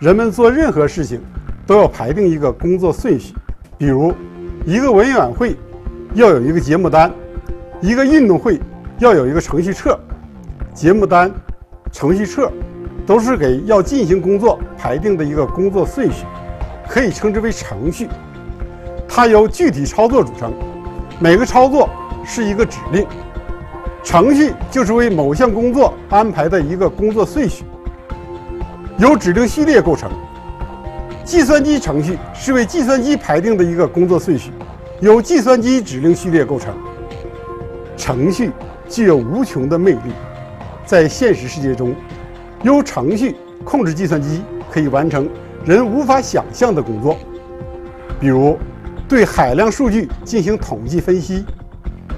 人们做任何事情都要排定一个工作顺序，比如一个文艺晚会要有一个节目单，一个运动会要有一个程序册。节目单、程序册都是给要进行工作排定的一个工作顺序，可以称之为程序。它由具体操作组成，每个操作是一个指令。程序就是为某项工作安排的一个工作顺序，由指令序列构成。计算机程序是为计算机排定的一个工作顺序，由计算机指令序列构成。程序具有无穷的魅力，在现实世界中，由程序控制计算机可以完成人无法想象的工作，比如对海量数据进行统计分析。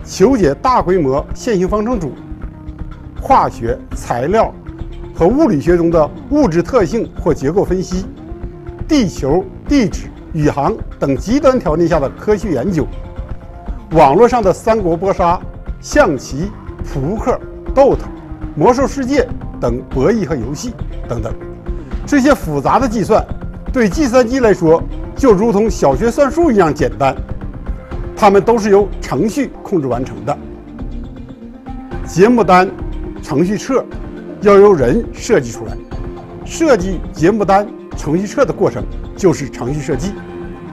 求解大规模线性方程组、化学材料和物理学中的物质特性或结构分析、地球、地质、宇航等极端条件下的科学研究、网络上的三国搏杀、象棋、扑克、Dota、魔兽世界等博弈和游戏等等，这些复杂的计算对计算机来说就如同小学算术一样简单。它们都是由程序控制完成的。节目单、程序册要由人设计出来，设计节目单、程序册的过程就是程序设计。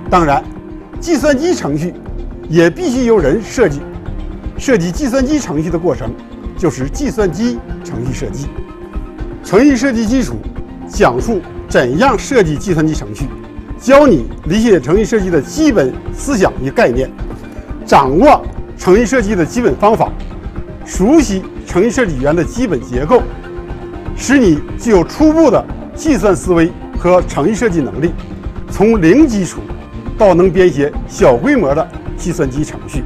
当然，计算机程序也必须由人设计，设计计算机程序的过程就是计算机程序设计。程序设计基础讲述怎样设计计算机程序，教你理解程序设计的基本思想与概念。掌握程序设计的基本方法，熟悉程序设计语言的基本结构，使你具有初步的计算思维和程序设计能力，从零基础到能编写小规模的计算机程序。